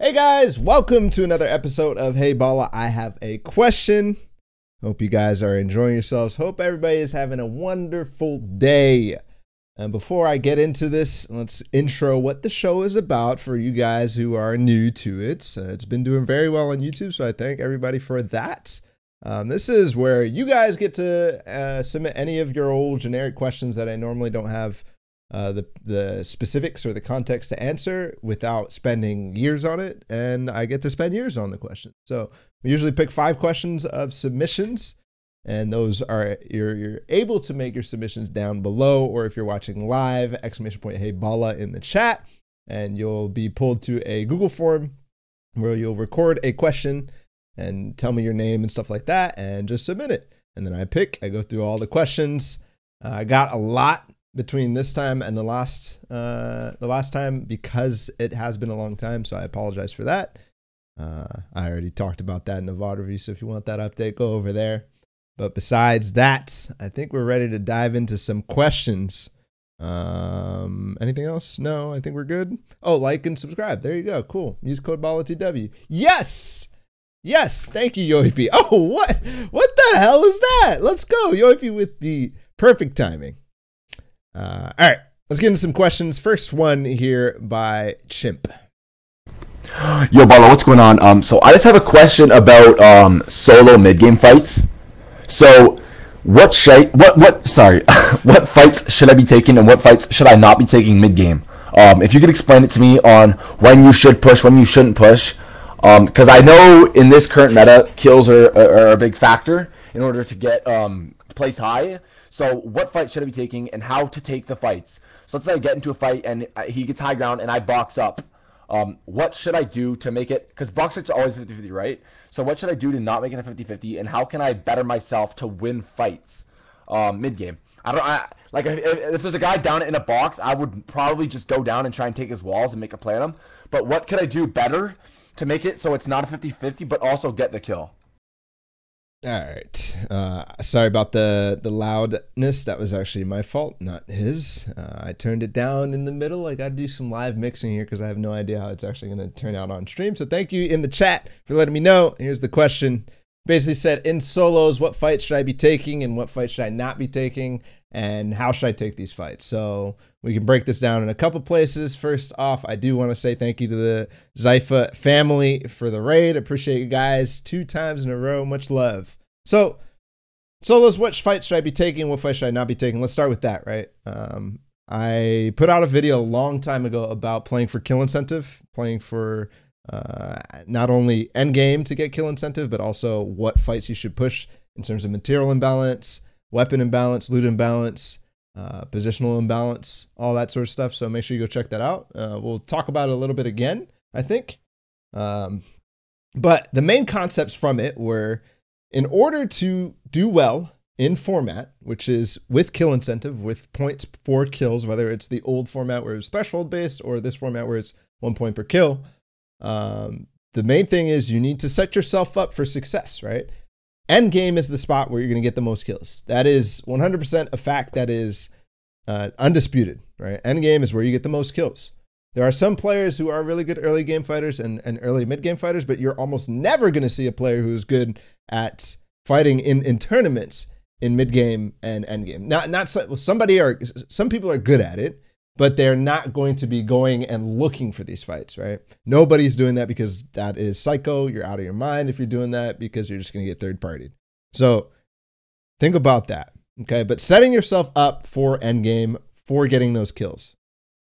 Hey guys, welcome to another episode of Hey Balla. I have a question. Hope you guys are enjoying yourselves. Hope everybody is having a wonderful day. And before I get into this, let's intro what the show is about for you guys who are new to it. Uh, it's been doing very well on YouTube, so I thank everybody for that. Um, this is where you guys get to uh, submit any of your old generic questions that I normally don't have uh, the the specifics or the context to answer without spending years on it, and I get to spend years on the question. So we usually pick five questions of submissions, and those are you're you're able to make your submissions down below, or if you're watching live, exclamation point Hey Balla in the chat, and you'll be pulled to a Google form where you'll record a question and tell me your name and stuff like that, and just submit it. And then I pick, I go through all the questions. Uh, I got a lot between this time and the last uh, the last time because it has been a long time. So I apologize for that. Uh, I already talked about that in the VOD review. So if you want that update, go over there. But besides that, I think we're ready to dive into some questions. Um, anything else? No, I think we're good. Oh, like and subscribe. There you go. Cool. Use code BALLATW. Yes. Yes. Thank you, Yoipi. Oh, what? What the hell is that? Let's go, Yoipi, with the perfect timing. Uh, all right, let's get into some questions. First one here by Chimp. Yo, Balla, what's going on? Um, so I just have a question about um solo mid game fights. So, what should what what sorry, what fights should I be taking and what fights should I not be taking mid game? Um, if you could explain it to me on when you should push, when you shouldn't push, because um, I know in this current meta, kills are, are, are a big factor in order to get um place high. So what fight should I be taking and how to take the fights? So let's say I get into a fight and he gets high ground and I box up. Um, what should I do to make it? Because box fights are always 50-50, right? So what should I do to not make it a 50-50? And how can I better myself to win fights um, mid game? I don't. I, like if, if, there's a guy down in a box, I would probably just go down and try and take his walls and make a play on him. But what could I do better to make it so it's not a 50-50, but also get the kill? All right. Uh, sorry about the the loudness. That was actually my fault, not his. Uh, I turned it down in the middle. I got to do some live mixing here because I have no idea how it's actually going to turn out on stream. So thank you in the chat for letting me know. Here's the question. Basically said in solos, what fights should I be taking and what fights should I not be taking, and how should I take these fights? So we can break this down in a couple places. First off, I do want to say thank you to the Zypha family for the raid. Appreciate you guys two times in a row. Much love. So, solos, which fight should I be taking? What fight should I not be taking? Let's start with that, right? Um, I put out a video a long time ago about playing for kill incentive, playing for uh, not only end game to get kill incentive, but also what fights you should push in terms of material imbalance, weapon imbalance, loot imbalance, uh, positional imbalance, all that sort of stuff. So make sure you go check that out. Uh, we'll talk about it a little bit again, I think. Um, but the main concepts from it were in order to do well in format, which is with kill incentive, with points for kills, whether it's the old format where it's threshold based or this format where it's one point per kill, um, the main thing is you need to set yourself up for success, right? End game is the spot where you're going to get the most kills. That is 100% a fact that is uh, undisputed, right? End game is where you get the most kills. There are some players who are really good early game fighters and, and early mid game fighters, but you're almost never going to see a player who's good at fighting in, in tournaments in mid game and end game. Not not so, somebody are some people are good at it, but they're not going to be going and looking for these fights, right? Nobody's doing that because that is psycho. You're out of your mind if you're doing that because you're just going to get third partied. So think about that, okay? But setting yourself up for end game for getting those kills,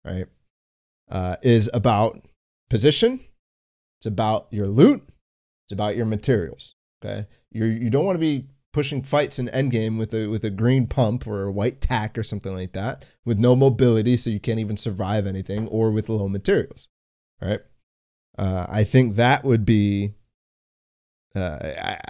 right? uh, is about position. It's about your loot. It's about your materials. Okay, you you don't want to be pushing fights in endgame with a with a green pump or a white tack or something like that with no mobility, so you can't even survive anything, or with low materials. Right, uh, I think that would be. Uh, I,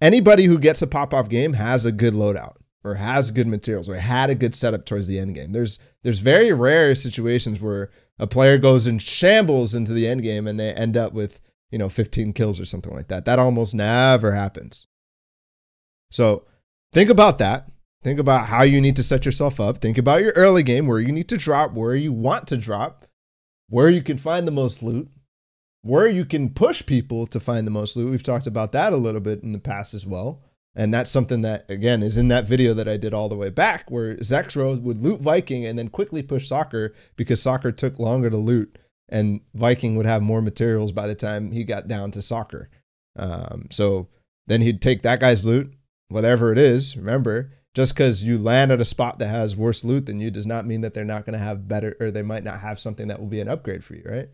anybody who gets a pop off game has a good loadout or has good materials or had a good setup towards the end game. There's there's very rare situations where a player goes in shambles into the end game and they end up with, you know, 15 kills or something like that. That almost never happens. So think about that. Think about how you need to set yourself up. Think about your early game, where you need to drop, where you want to drop, where you can find the most loot, where you can push people to find the most loot. We've talked about that a little bit in the past as well. And that's something that, again, is in that video that I did all the way back, where Zexrow would loot Viking and then quickly push Soccer because Soccer took longer to loot, and Viking would have more materials by the time he got down to Soccer. Um, so then he'd take that guy's loot, whatever it is. Remember, just because you land at a spot that has worse loot than you does not mean that they're not going to have better, or they might not have something that will be an upgrade for you, right?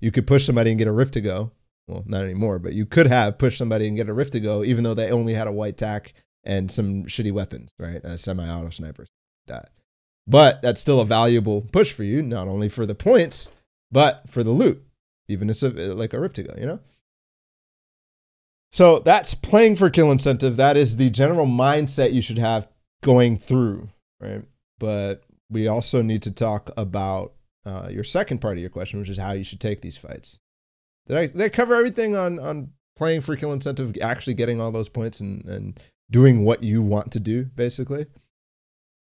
You could push somebody and get a rift to go, well, not anymore, but you could have pushed somebody and get a rift to go, even though they only had a white tack and some shitty weapons, right? A semi-auto sniper, that. But that's still a valuable push for you, not only for the points, but for the loot, even if it's a, like a rift to go, you know. So that's playing for kill incentive. That is the general mindset you should have going through, right? But we also need to talk about uh, your second part of your question, which is how you should take these fights. Did I, did I cover everything on, on playing for kill incentive, actually getting all those points and, and doing what you want to do, basically?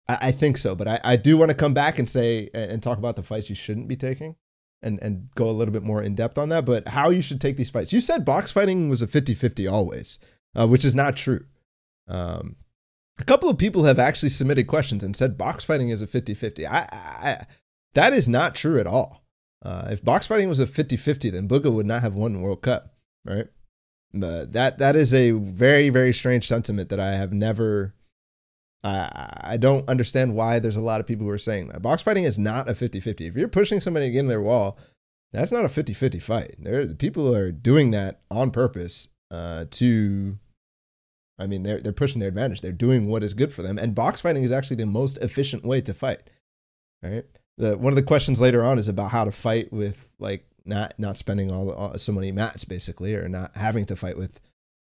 I, I think so, but I, I do want to come back and say and talk about the fights you shouldn't be taking and, and go a little bit more in depth on that. But how you should take these fights. You said box fighting was a 50 50 always, uh, which is not true. Um, a couple of people have actually submitted questions and said box fighting is a 50 50. I, I, that is not true at all. Uh, if box fighting was a 50-50, then Bugha would not have won the World Cup, right? But that that is a very very strange sentiment that I have never. I I don't understand why there's a lot of people who are saying that box fighting is not a 50-50. If you're pushing somebody against their wall, that's not a 50-50 fight. There people are doing that on purpose uh, to. I mean, they're they're pushing their advantage. They're doing what is good for them, and box fighting is actually the most efficient way to fight, right? the one of the questions later on is about how to fight with like not not spending all, all so many mats basically or not having to fight with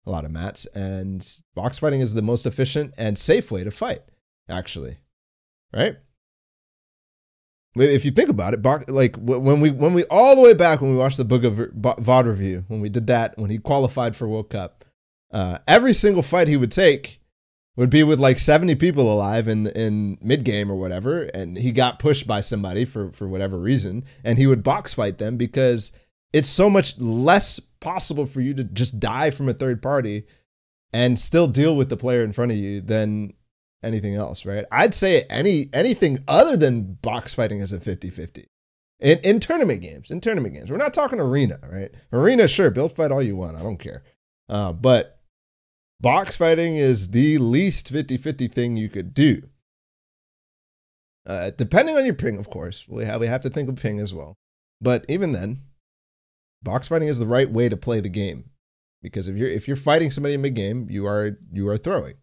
a lot of mats and box fighting is the most efficient and safe way to fight actually right? If you think about it box, like when we when we all the way back when we watched the Bugha vod review when we did that when he qualified for world cup uh, every single fight he would take would be with like 70 people alive in in mid game or whatever and he got pushed by somebody for for whatever reason and he would box fight them because it's so much less possible for you to just die from a third party and still deal with the player in front of you than anything else right i'd say any anything other than box fighting is a 50-50 in, in tournament games in tournament games we're not talking arena right arena sure build fight all you want i don't care uh, but box fighting is the least 50 50 thing you could do. Uh, depending on your ping, of course, we have, we have to think of ping as well. But even then, box fighting is the right way to play the game. Because if you're if you're fighting somebody in mid game, you are you are throwing,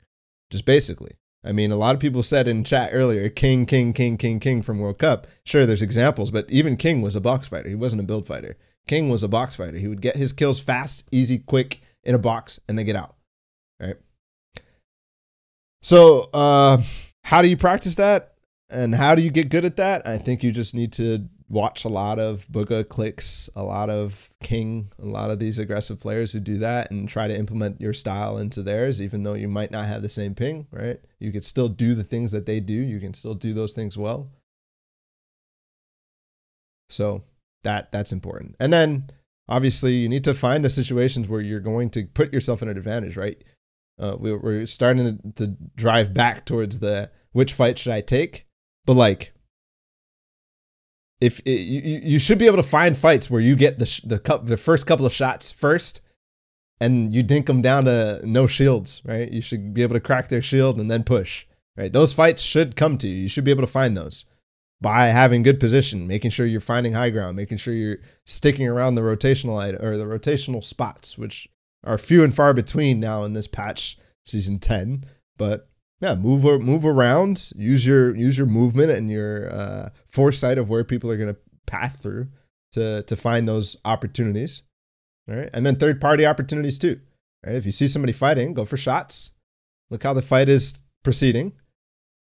just basically. I mean, a lot of people said in chat earlier, King, King, King, King, King from World Cup. Sure, there's examples, but even King was a box fighter. He wasn't a build fighter. King was a box fighter. He would get his kills fast, easy, quick in a box, and then get out right? So, uh, how do you practice that? And how do you get good at that? I think you just need to watch a lot of Bugha clicks, a lot of King, a lot of these aggressive players who do that and try to implement your style into theirs, even though you might not have the same ping, right? You could still do the things that they do. You can still do those things well. So that that's important. And then obviously you need to find the situations where you're going to put yourself in an advantage, right? Uh, we, we're starting to, to drive back towards the which fight should I take, but like if it, you you should be able to find fights where you get the sh- the cup the first couple of shots first, and you dink them down to no shields, right? You should be able to crack their shield and then push, right? Those fights should come to you. You should be able to find those by having good position, making sure you're finding high ground, making sure you're sticking around the rotational or the rotational spots, which are few and far between now in this patch season 10 but yeah move move around use your use your movement and your uh, foresight of where people are going to path through to to find those opportunities all right and then third party opportunities too right? If you see somebody fighting go for shots. Look how the fight is proceeding.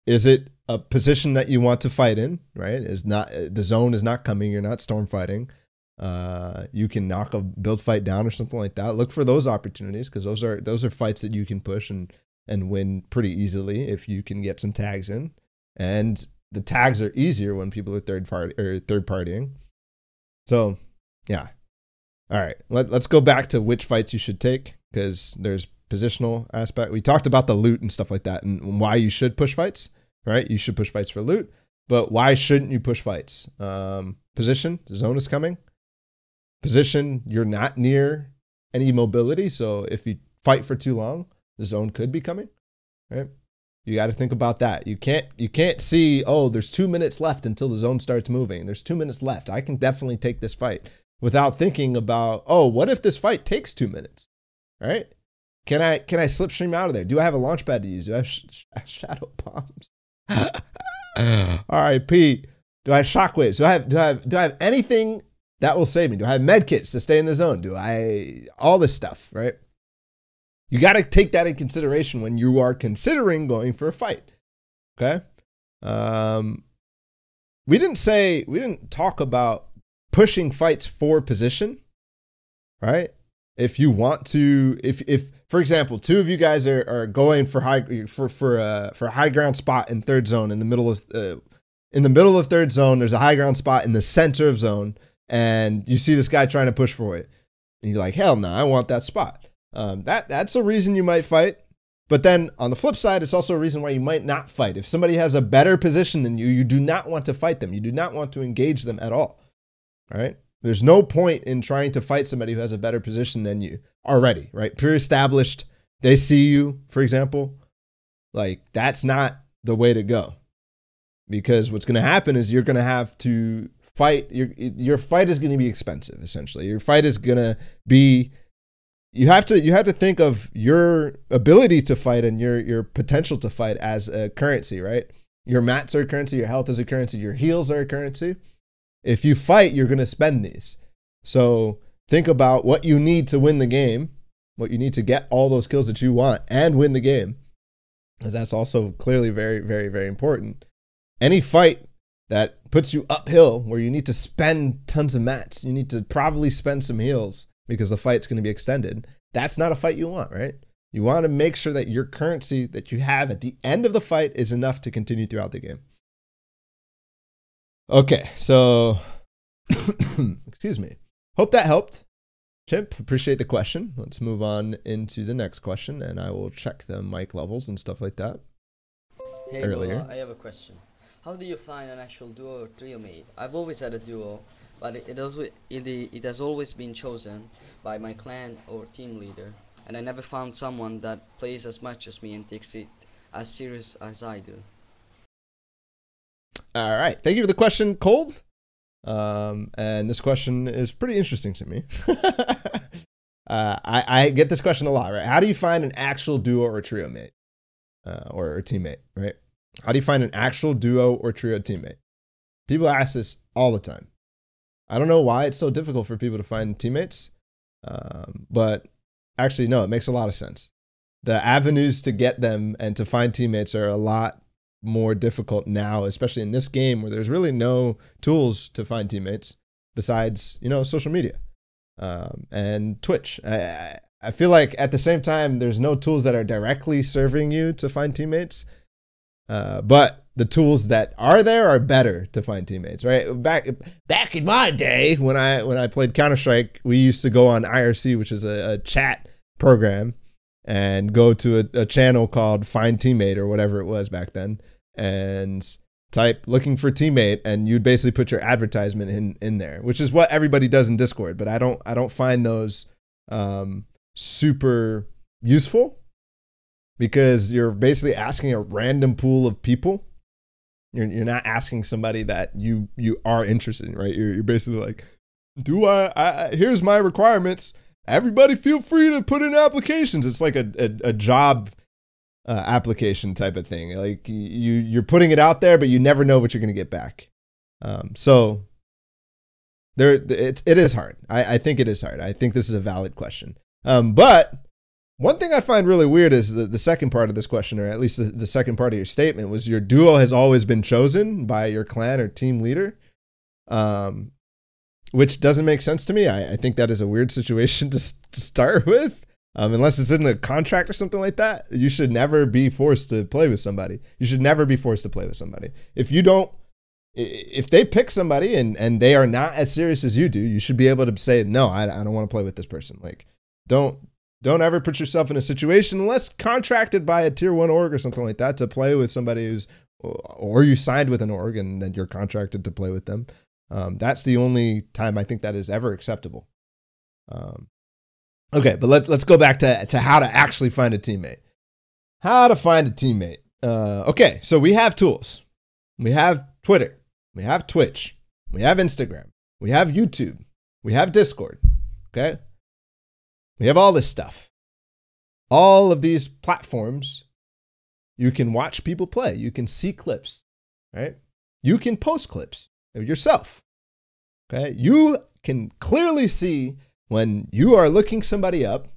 Is it a position that you want to fight in right? Is not the zone is not coming you're not storm fighting. Uh, you can knock a build fight down or something like that. Look for those opportunities because those are those are fights that you can push and and win pretty easily if you can get some tags in. And the tags are easier when people are third party or third partying. So, yeah. All right, let, let's go back to which fights you should take because there's positional aspect. We talked about the loot and stuff like that and why you should push fights, right? You should push fights for loot, but why shouldn't you push fights? Um, position, zone is coming. Position, you're not near any mobility, so if you fight for too long, the zone could be coming, right? You got to think about that. You can't you can't see, oh, there's 2 minutes left until the zone starts moving. There's 2 minutes left. I can definitely take this fight without thinking about, oh, what if this fight takes 2 minutes? Right? Can I can I slipstream out of there? Do I have a launch pad to use? Do I have sh- sh- shadow bombs? R.I.P. Do I have shockwaves? Do I have do I have do I have anything that will save me? Do I have med kits to stay in the zone? Do I all this stuff, right? You got to take that in consideration when you are considering going for a fight. Okay? Um we didn't say we didn't talk about pushing fights for position, right? If you want to if if for example, two of you guys are, are going for high for for a for a high ground spot in third zone in the middle of uh, in the middle of third zone. There's a high ground spot in the center of zone, and you see this guy trying to push for it, and you're like, hell no, nah, I want that spot. Um, that that's a reason you might fight. But then on the flip side, it's also a reason why you might not fight. If somebody has a better position than you, you do not want to fight them. You do not want to engage them at all. All right. There's no point in trying to fight somebody who has a better position than you already, right? Pre established, They see you, for example. Like, that's not the way to go. Because what's going to happen is you're going to have to fight. Your, your fight is going to be expensive, essentially. Your fight is going to be. You have to you have to think of your ability to fight and your your potential to fight as a currency, right? Your mats are a currency, your health is a currency, your heals are a currency. If you fight, you're going to spend these. So think about what you need to win the game, what you need to get all those kills that you want and win the game, because that's also clearly very, very, very important. Any fight that puts you uphill where you need to spend tons of mats, you need to probably spend some heals because the fight's going to be extended. That's not a fight you want, right? You want to make sure that your currency that you have at the end of the fight is enough to continue throughout the game. Okay, so excuse me. Hope that helped. Chimp, appreciate the question. Let's move on into the next question, and I will check the mic levels and stuff like that. Hey, earlier. Noah, I have a question. How do you find an actual duo or trio mate? I've always had a duo, but it, it, it, it has always been chosen by my clan or team leader, and I never found someone that plays as much as me and takes it as serious as I do. All right. Thank you for the question, Cold. Um, and this question is pretty interesting to me. uh, I, I, get this question a lot, right? How do you find an actual duo or trio mate uh, or, or teammate, right? How do you find an actual duo or trio teammate? People ask this all the time. I don't know why it's so difficult for people to find teammates, um, but actually, no, it makes a lot of sense. The avenues to get them and to find teammates are a lot more difficult now, especially in this game where there's really no tools to find teammates besides, you know, social media um, and Twitch. I, I feel like at the same time, there's no tools that are directly serving you to find teammates. Uh, but the tools that are there are better to find teammates, right? Back back in my day when I when I played Counter Strike, we used to go on IRC, which is a, a chat program, and go to a, a, channel called Find Teammate or whatever it was back then, and type looking for teammate and you'd basically put your advertisement in in there which is what everybody does in discord but i don't i don't find those um, super useful because you're basically asking a random pool of people you're, you're not asking somebody that you you are interested in right you're, you're basically like do I, I here's my requirements everybody feel free to put in applications it's like a, a, a job uh, application type of thing. Like you you're putting it out there, but you never know what you're going to get back. Um, so there, it's it is hard. I, I think it is hard. I think this is a valid question. Um, but one thing I find really weird is the, the second part of this question, or at least the, the second part of your statement, was your duo has always been chosen by your clan or team leader. Um, which doesn't make sense to me. I, I think that is a weird situation to, to start with um, unless it's in a contract or something like that, you should never be forced to play with somebody. You should never be forced to play with somebody. If you don't, if they pick somebody and and they are not as serious as you do, you should be able to say no. I, I don't want to play with this person. Like don't don't ever put yourself in a situation unless contracted by a tier one org or something like that to play with somebody who's or you signed with an org and then you're contracted to play with them. Um, that's the only time I think that is ever acceptable. Um, okay, but let's let's go back to to how to actually find a teammate. How to find a teammate. Uh, okay, so we have tools. We have Twitter. We have Twitch. We have Instagram. We have YouTube. We have Discord. Okay, we have all this stuff. All of these platforms, you can watch people play. You can see clips, right? You can post clips of yourself. Okay, you can clearly see when you are looking somebody up,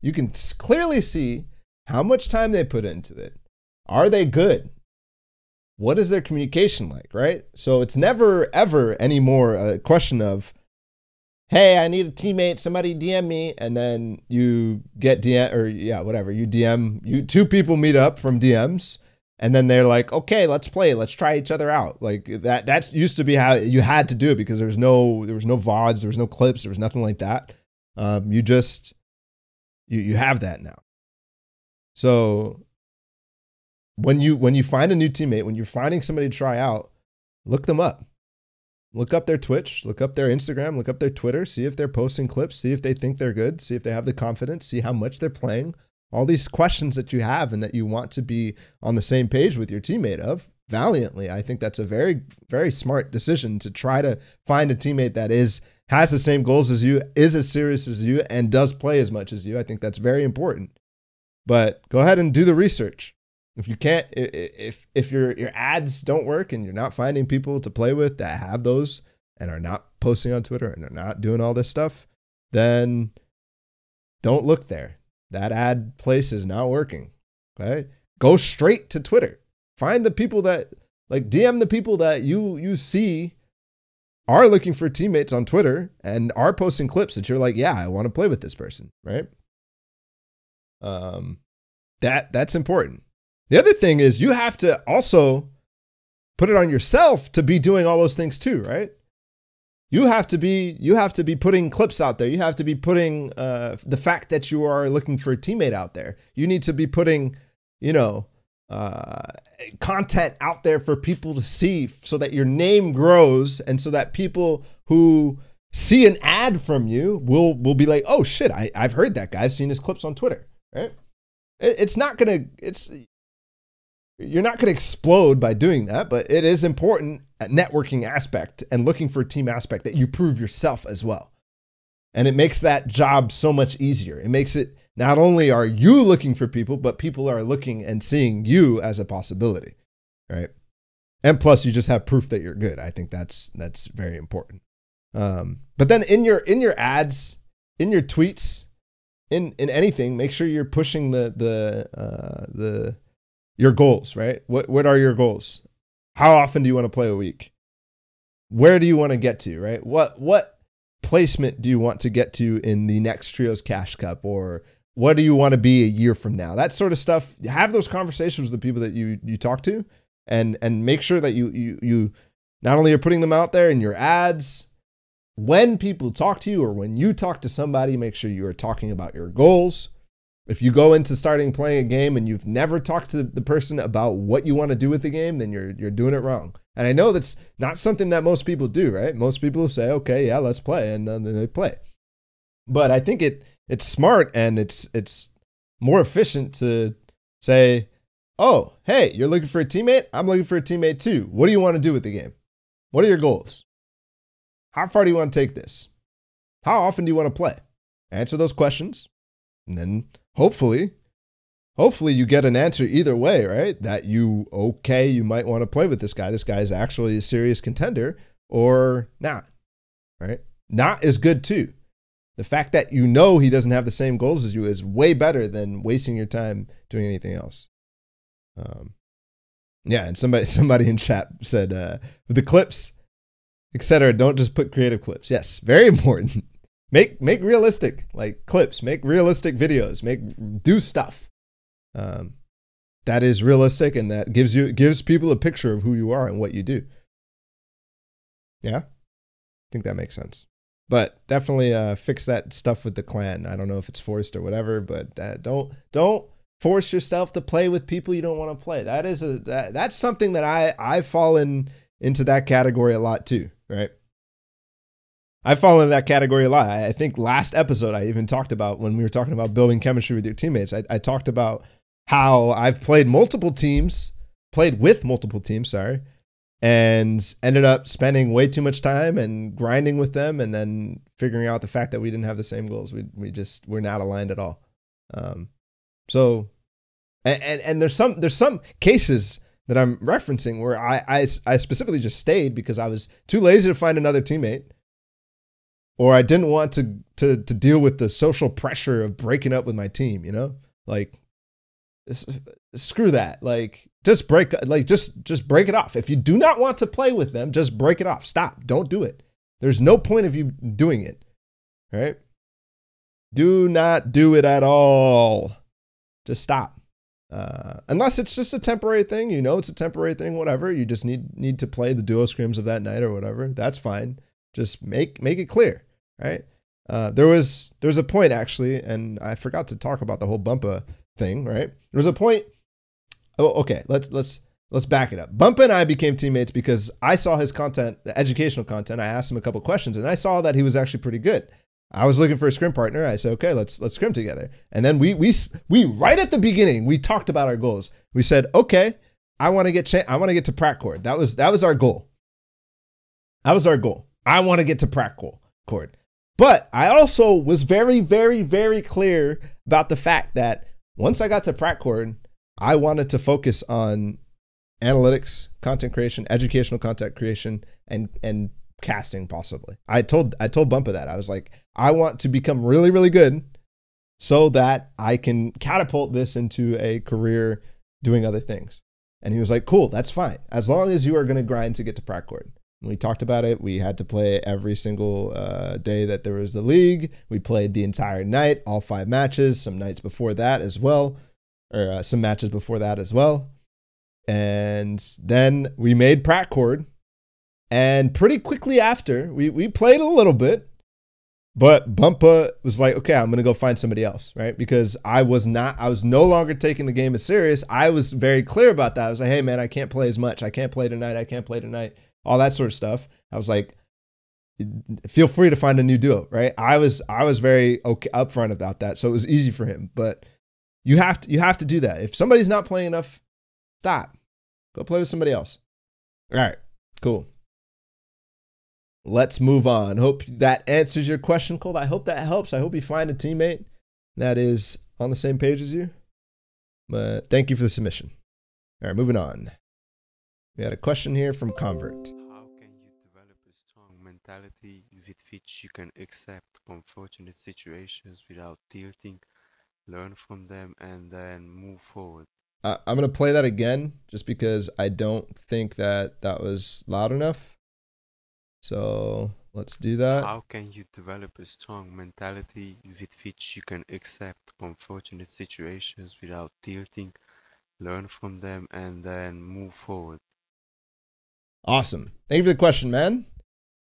you can clearly see how much time they put into it. Are they good? What is their communication like, right? So it's never, ever anymore a question of, hey, I need a teammate, somebody DM me, and then you get DM, or yeah, whatever, you DM, you two people meet up from DMs, and then they're like, okay, let's play, let's try each other out. Like that, that's used to be how you had to do it because there was no, there was no VODs, there was no clips, there was nothing like that. Um, you just, you, you have that now. So when you when you find a new teammate, when you're finding somebody to try out, look them up. Look up their Twitch, look up their Instagram, look up their Twitter, see if they're posting clips, see if they think they're good, see if they have the confidence, see how much they're playing. All these questions that you have and that you want to be on the same page with your teammate of valiantly. I think that's a very very smart decision to try to find a teammate that is has the same goals as you, is as serious as you and does play as much as you. I think that's very important. But go ahead and do the research. If you can't, if if your your ads don't work and you're not finding people to play with that have those and are not posting on Twitter and are not doing all this stuff, then don't look there. That ad place is not working. Okay, go straight to Twitter. Find the people that like DM the people that you you see are looking for teammates on Twitter and are posting clips that you're like, yeah, I want to play with this person, right? Um, that that's important. The other thing is you have to also put it on yourself to be doing all those things too, right? You have to be you have to be putting clips out there. You have to be putting uh, the fact that you are looking for a teammate out there. You need to be putting, you know, uh, content out there for people to see, so that your name grows, and so that people who see an ad from you will will be like, oh shit, I, I've heard that guy. I've seen his clips on Twitter. Right? It, it's not gonna. It's you're not going to explode by doing that, but it is important networking aspect and looking for a team aspect that you prove yourself as well. And it makes that job so much easier. It makes it not only are you looking for people, but people are looking and seeing you as a possibility, right? And plus, you just have proof that you're good. I think that's that's very important. Um, but then in your in your ads, in your tweets, in in anything, make sure you're pushing the the uh, the your goals, right? What what are your goals? How often do you want to play a week? Where do you want to get to, right? What what placement do you want to get to in the next Trios Cash Cup or what do you want to be a year from now? That sort of stuff. Have those conversations with the people that you you talk to and and make sure that you you you not only are putting them out there in your ads, when people talk to you or when you talk to somebody, make sure you are talking about your goals if you go into starting playing a game and you've never talked to the person about what you want to do with the game, then you're you're doing it wrong. And I know that's not something that most people do, right? Most people say, "Okay, yeah, let's play," and then they play. But I think it it's smart and it's it's more efficient to say, "Oh, hey, you're looking for a teammate? I'm looking for a teammate too. What do you want to do with the game? What are your goals? How far do you want to take this? How often do you want to play?" Answer those questions, and then hopefully, hopefully you get an answer either way, right? That you, okay, you might want to play with this guy. This guy is actually a serious contender or not, right? Not is good too. The fact that you know he doesn't have the same goals as you is way better than wasting your time doing anything else. Um, yeah, and somebody somebody in chat said uh, the clips, etc. Don't just put creative clips. Yes, very important make make realistic like clips make realistic videos make do stuff um, that is realistic and that gives you gives people a picture of who you are and what you do Yeah, I think that makes sense. But definitely uh, fix that stuff with the clan. I don't know if it's forced or whatever, but uh, don't don't force yourself to play with people you don't want to play. That is a that, that's something that I I've fallen into that category a lot too, right? I've fallen into that category a lot. I think last episode I even talked about when we were talking about building chemistry with your teammates. I, I talked about how I've played multiple teams, played with multiple teams, sorry, and ended up spending way too much time and grinding with them and then figuring out the fact that we didn't have the same goals. We we just we're not aligned at all. Um, so and, and, and there's some there's some cases that I'm referencing where I, I I specifically just stayed because I was too lazy to find another teammate or I didn't want to to to deal with the social pressure of breaking up with my team, you know? Like screw that. Like just break like just just break it off. If you do not want to play with them, just break it off. Stop. Don't do it. There's no point of you doing it. Right? Do not do it at all. Just stop. Uh, unless it's just a temporary thing, you know, it's a temporary thing, whatever. You just need need to play the duo scrims of that night or whatever. That's fine. Just make make it clear, right? Uh, there was there was a point actually, and I forgot to talk about the whole Bumpa thing, right? There was a point. Oh, okay. Let's let's let's back it up. Bumpa and I became teammates because I saw his content, the educational content. I asked him a couple questions, and I saw that he was actually pretty good. I was looking for a scrim partner. I said, okay, let's let's scrim together. And then we we we right at the beginning we talked about our goals. We said, okay, I want to get cha- I want to get to cord. That was that was our goal. That was our goal. I want to get to prac cord. But I also was very very very clear about the fact that once I got to prac cord, I wanted to focus on analytics, content creation, educational content creation, and and casting possibly. I told I told Bumpa that. I was like, I want to become really, really good so that I can catapult this into a career doing other things. And he was like, cool, that's fine. As long as you are going to grind to get to prac cord. We talked about it. We had to play every single uh, day that there was the league. We played the entire night, all five matches, some nights before that as well, or uh, some matches before that as well. And then we made prac cord and pretty quickly after, we, we played a little bit, but Bumpa was like, okay, I'm going to go find somebody else, right? Because I was not, I was no longer taking the game as serious. I was very clear about that. I was like, hey, man, I can't play as much. I can't play tonight. I can't play tonight. All that sort of stuff. I was like, feel free to find a new duo, right? I was, I was very okay, upfront about that. So it was easy for him, but you have to, you have to do that. If somebody's not playing enough, stop. Go play with somebody else. All right, cool let's move on. Hope that answers your question, Colt. I hope that helps. I hope you find a teammate that is on the same page as you. But thank you for the submission. All right, moving on. We had a question here from Convert. How can you develop a strong mentality with which you can accept unfortunate situations without tilting, learn from them, and then move forward? Uh, I'm going to play that again just because I don't think that that was loud enough. So let's do that. How can you develop a strong mentality with which you can accept unfortunate situations without tilting, learn from them, and then move forward? Awesome. Thank you for the question, man.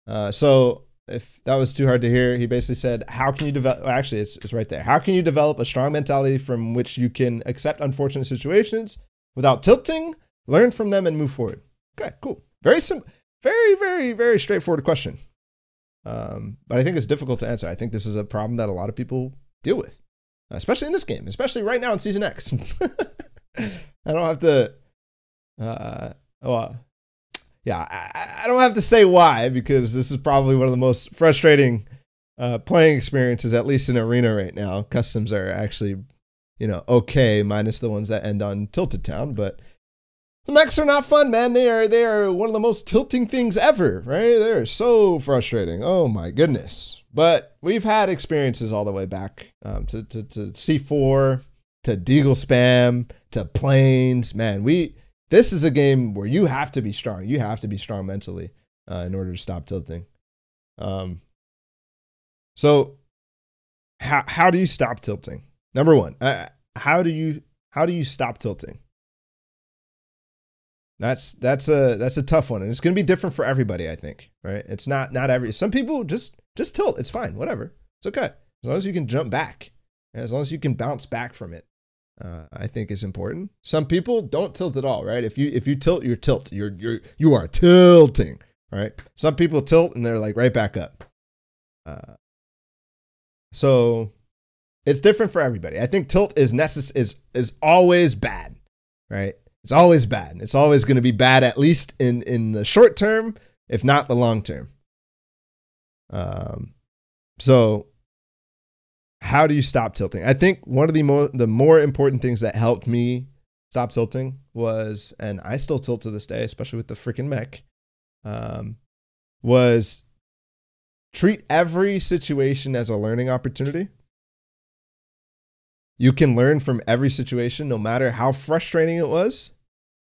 Uh, so if that was too hard to hear, he basically said, "How can you develop?" Actually, it's it's right there. How can you develop a strong mentality from which you can accept unfortunate situations without tilting, learn from them, and move forward? Okay, cool. Very simple very, very, very straightforward question. Um, but I think it's difficult to answer. I think this is a problem that a lot of people deal with, especially in this game, especially right now in Season X. I don't have to. Uh, well, yeah, I, I, don't have to say why because this is probably one of the most frustrating uh, playing experiences, at least in Arena right now. Customs are actually, you know, okay, minus the ones that end on Tilted Town, but the mechs are not fun, man. They are they are one of the most tilting things ever, right? They're so frustrating. Oh my goodness. But we've had experiences all the way back um, to, to, to C4, to Deagle spam, to planes. Man, we this is a game where you have to be strong. You have to be strong mentally uh, in order to stop tilting. Um, so how how do you stop tilting? Number one, uh, how do you how do you stop tilting? That's that's a that's a tough one, and it's gonna be different for everybody. I think, right? It's not not every. Some people just just tilt. It's fine. Whatever. It's okay as long as you can jump back, as long as you can bounce back from it. Uh, I think is important. Some people don't tilt at all, right? If you if you tilt, you're tilt. You're you're you are tilting, right? Some people tilt and they're like right back up. Uh, so it's different for everybody. I think tilt is necess- is is always bad, right? It's always bad. It's always going to be bad at least in in the short term, if not the long term. Um, so how do you stop tilting? I think one of the more the more important things that helped me stop tilting was, and I still tilt to this day, especially with the freaking mech, um, was treat every situation as a learning opportunity. You can learn from every situation, no matter how frustrating it was,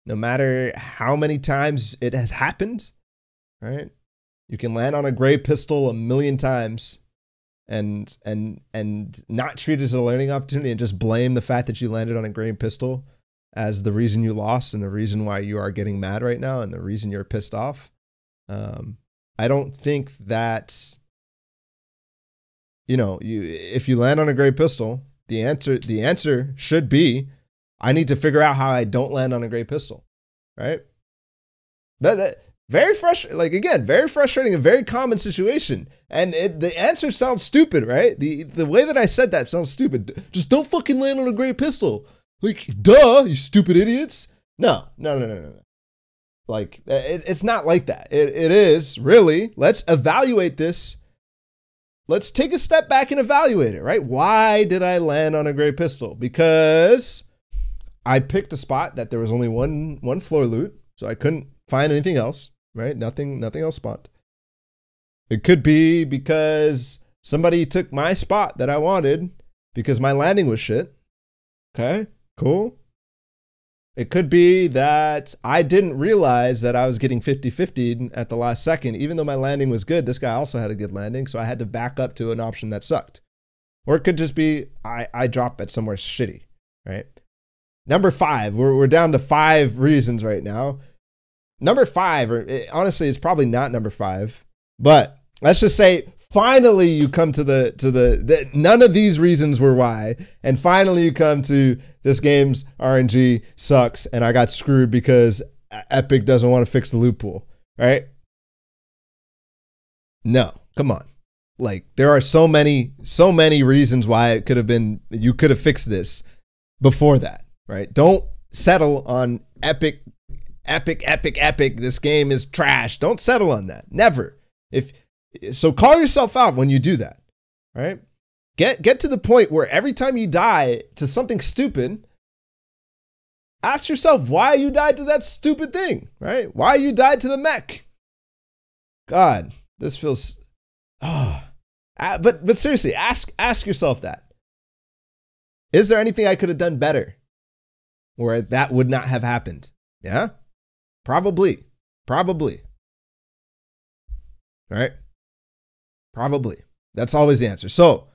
no matter how many times it has happened, right? You can land on a gray pistol a million times and and and not treat it as a learning opportunity and just blame the fact that you landed on a gray pistol as the reason you lost and the reason why you are getting mad right now and the reason you're pissed off. Um, I don't think that you know you if you land on a gray pistol, the answer the answer should be I need to figure out how I don't land on a gray pistol, right? That, that very frustrating. Like again, very frustrating, a very common situation. And it, the answer sounds stupid, right? The the way that I said that sounds stupid. Just don't fucking land on a gray pistol. Like, duh, you stupid idiots. No, no, no, no, no. Like, uh, it, it's not like that. It, it is really. Let's evaluate this. Let's take a step back and evaluate it, right? Why did I land on a gray pistol? Because I picked a spot that there was only one one floor loot, so I couldn't find anything else right? Nothing, nothing else spot. It could be because somebody took my spot that I wanted because my landing was shit. Okay, cool. It could be that I didn't realize that I was getting 50 50 at the last second. Even though my landing was good, this guy also had a good landing, so I had to back up to an option that sucked. Or it could just be I, I drop it somewhere shitty, right? Number five, we're, we're down to five reasons right now number five, or it, honestly, it's probably not number five, but let's just say finally you come to the to the, the, none of these reasons were why and finally you come to this game's rng sucks and i got screwed because epic doesn't want to fix the loophole right? No come on. Like there are so many so many reasons why it could have been you could have fixed this before that right? Don't settle on epic epic, epic, epic. This game is trash. Don't settle on that. Never. If so, call yourself out when you do that. Right? Get get to the point where every time you die to something stupid, ask yourself why you died to that stupid thing. Right? Why you died to the mech. God, this feels. Oh. But but seriously, ask ask yourself that. Is there anything I could have done better where that would not have happened? Yeah? Probably. Probably. All right? Probably. That's always the answer. So,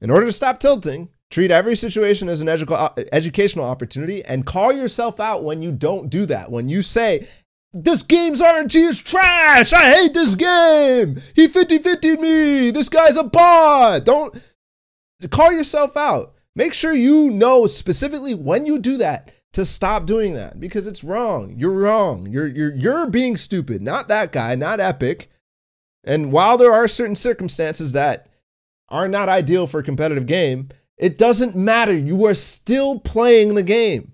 in order to stop tilting, treat every situation as an edu- uh, educational opportunity and call yourself out when you don't do that. When you say, this game's RNG is trash. I hate this game. He 50 50 me. This guy's a bot. Don't call yourself out. Make sure you know specifically when you do that to stop doing that because it's wrong. You're wrong. You're you're you're being stupid, not that guy, not Epic. And while there are certain circumstances that are not ideal for a competitive game, it doesn't matter. You are still playing the game.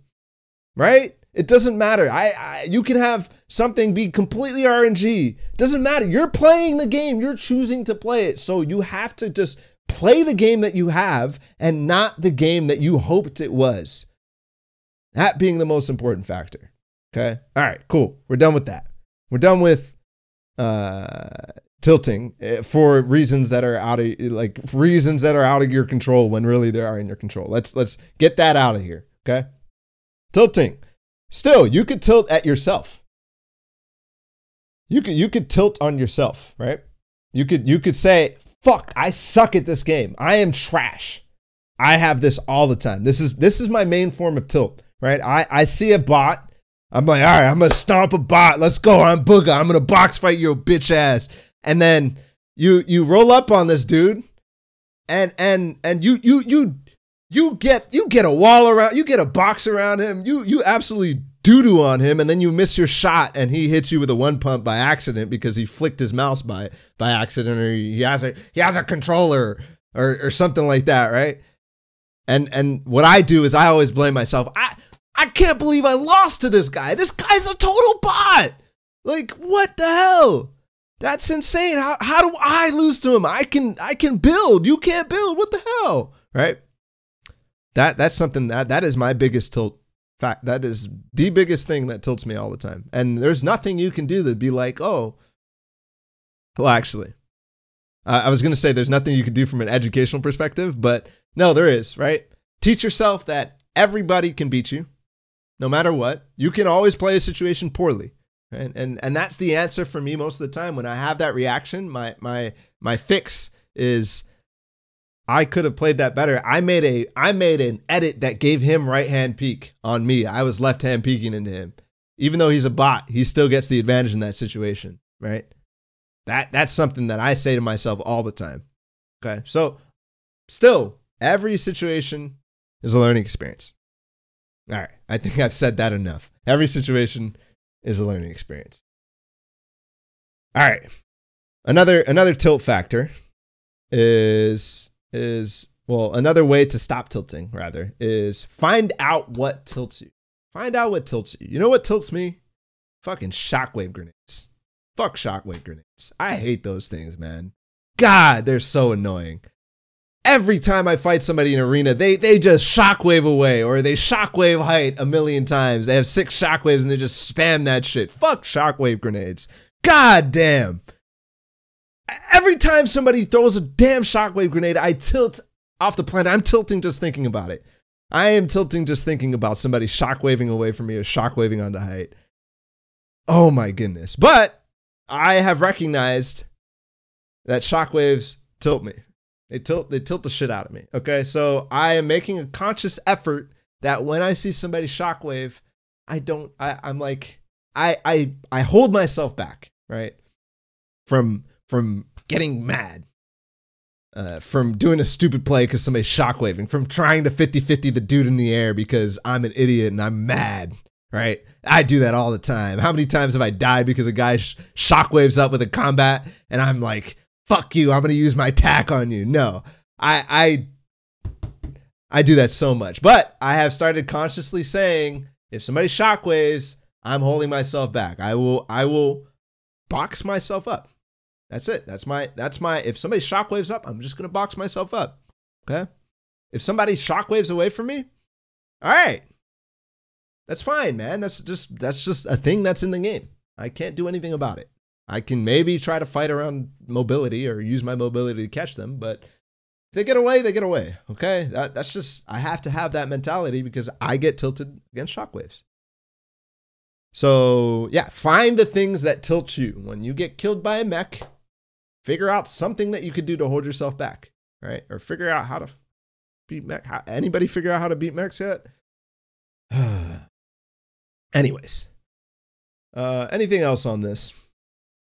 Right? It doesn't matter. I, I you can have something be completely RNG. Doesn't matter. You're playing the game. You're choosing to play it. So you have to just play the game that you have and not the game that you hoped it was. That being the most important factor. Okay. All right, cool. We're done with that. We're done with uh, tilting eh, for reasons that are out of like reasons that are out of your control when really they are in your control. Let's let's get that out of here. Okay. Tilting. Still, you could tilt at yourself. You could you could tilt on yourself, right? You could you could say, "Fuck, I suck at this game. I am trash." I have this all the time. This is this is my main form of tilt right? I, I see a bot I'm like, all right, I'm gonna stomp a bot. Let's go. I'm Bugha. I'm gonna box fight your bitch ass. And then you you roll up on this dude, and and and you you you you get you get a wall around, you get a box around him. You you absolutely doo doo on him, and then you miss your shot, and he hits you with a one pump by accident because he flicked his mouse by by accident, or he has a he has a controller or or something like that, right? And and what I do is I always blame myself. I I can't believe I lost to this guy. This guy's a total bot. Like, what the hell? That's insane. How, how do I lose to him? I can I can build. You can't build. What the hell? Right? That that's something that that is my biggest tilt fact. That is the biggest thing that tilts me all the time. And there's nothing you can do to be like, oh, well, actually, uh, I was going to say there's nothing you can do from an educational perspective, but no, there is, right? Teach yourself that everybody can beat you no matter what. You can always play a situation poorly. And, and and that's the answer for me most of the time when I have that reaction. My my my fix is I could have played that better. I made a I made an edit that gave him right hand peek on me. I was left hand peeking into him. Even though he's a bot, he still gets the advantage in that situation, right? That that's something that I say to myself all the time. Okay. So still, every situation is a learning experience. All right. I think I've said that enough. Every situation is a learning experience. All right. Another another tilt factor is is well, another way to stop tilting rather is find out what tilts you. Find out what tilts you. You know what tilts me? Fucking shockwave grenades. Fuck shockwave grenades. I hate those things, man. God, they're so annoying every time I fight somebody in arena, they they just shockwave away or they shockwave height a million times. They have six shockwaves and they just spam that shit. Fuck shockwave grenades. God damn. Every time somebody throws a damn shockwave grenade, I tilt off the planet. I'm tilting just thinking about it. I am tilting just thinking about somebody shockwaving away from me or shockwaving onto height. Oh my goodness. But I have recognized that shockwaves tilt me. They tilt they tilt the shit out of me. Okay, so I am making a conscious effort that when I see somebody shockwave, I don't. I, I'm like I I I hold myself back right from from getting mad. Uh, from doing a stupid play because somebody's shockwaving, from trying to 50 50 the dude in the air because I'm an idiot and I'm mad, right? I do that all the time. How many times have I died because a guy sh- shockwaves up with a combat and I'm like, fuck you, I'm gonna use my tac on you. No, I I I do that so much. But I have started consciously saying if somebody shockwaves, I'm holding myself back. I will I will box myself up. That's it. That's my that's my if somebody shockwaves up, I'm just gonna box myself up. Okay? If somebody shockwaves away from me, all right. That's fine, man. That's just that's just a thing that's in the game. I can't do anything about it. I can maybe try to fight around mobility or use my mobility to catch them, but if they get away, they get away. Okay, that, that's just I have to have that mentality because I get tilted against shockwaves. So yeah, find the things that tilt you when you get killed by a mech. Figure out something that you could do to hold yourself back, right? Or figure out how to beat mech. How, anybody figure out how to beat mechs yet? Anyways, uh, anything else on this?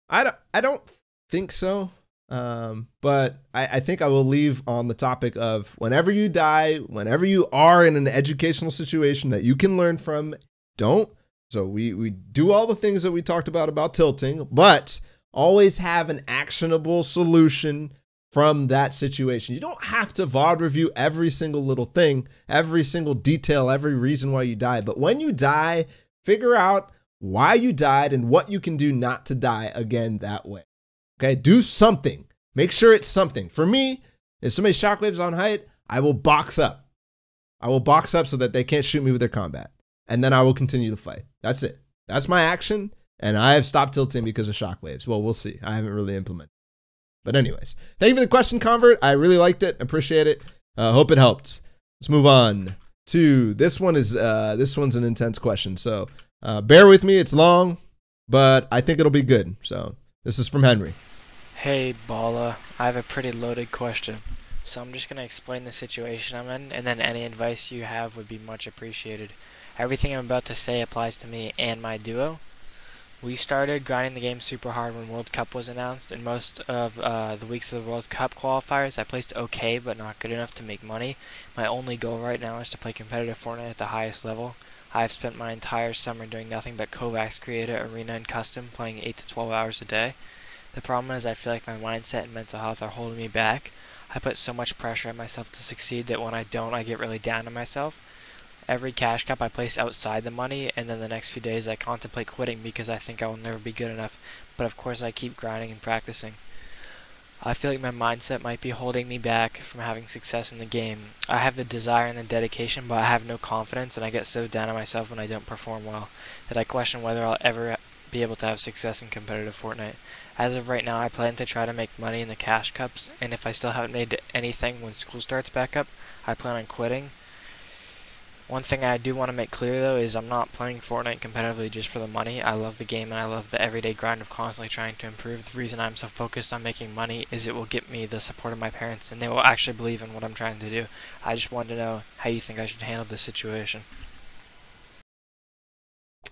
I don't, I don't think so. Um, but I, I think I will leave on the topic of whenever you die, whenever you are in an educational situation that you can learn from, don't. So we, we do all the things that we talked about about tilting, but always have an actionable solution from that situation. You don't have to VOD review every single little thing, every single detail, every reason why you die. But when you die, figure out why you died and what you can do not to die again that way. Okay, do something. Make sure it's something. For me, if somebody shockwaves on height, I will box up. I will box up so that they can't shoot me with their combat. And then I will continue to fight. That's it. That's my action. And I have stopped tilting because of shockwaves. Well, we'll see. I haven't really implemented. But, anyways, thank you for the question, Convert. I really liked it. Appreciate it. Uh, hope it helped. Let's move on to this one. Is uh, this one's an intense question. So uh, bear with me, it's long, but I think it'll be good. So this is from Henry. Hey, Balla. I have a pretty loaded question. So I'm just going to explain the situation I'm in, and then any advice you have would be much appreciated. Everything I'm about to say applies to me and my duo. We started grinding the game super hard when World Cup was announced, and most of uh, the weeks of the World Cup qualifiers, I placed okay, but not good enough to make money. My only goal right now is to play competitive Fortnite at the highest level. I've spent my entire summer doing nothing but Kovacs Creator, Arena, and Custom, playing 8 to 12 hours a day. The problem is I feel like my mindset and mental health are holding me back. I put so much pressure on myself to succeed that when I don't, I get really down on myself every cash cup I place outside the money, and then the next few days I contemplate quitting because I think I will never be good enough, but of course I keep grinding and practicing. I feel like my mindset might be holding me back from having success in the game. I have the desire and the dedication, but I have no confidence, and I get so down on myself when I don't perform well that I question whether I'll ever be able to have success in competitive Fortnite. As of right now, I plan to try to make money in the cash cups, and if I still haven't made anything when school starts back up, I plan on quitting one thing I do want to make clear though is I'm not playing Fortnite competitively just for the money. I love the game and I love the everyday grind of constantly trying to improve. The reason I'm so focused on making money is it will get me the support of my parents and they will actually believe in what I'm trying to do. I just wanted to know how you think I should handle this situation.